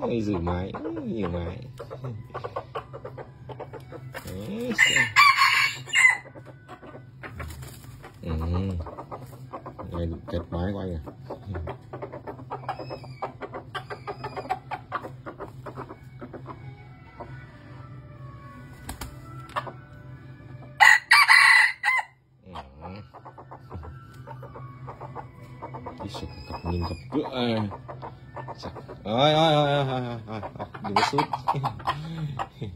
Ôi, rửa máy rửa máy Đấy, ừ. Này chặt máy của anh à. Ừ. Đi sụp cặp nhìn cặp cửa. Trời ơi ơi ơi ơi ơi ơi đừng có sút.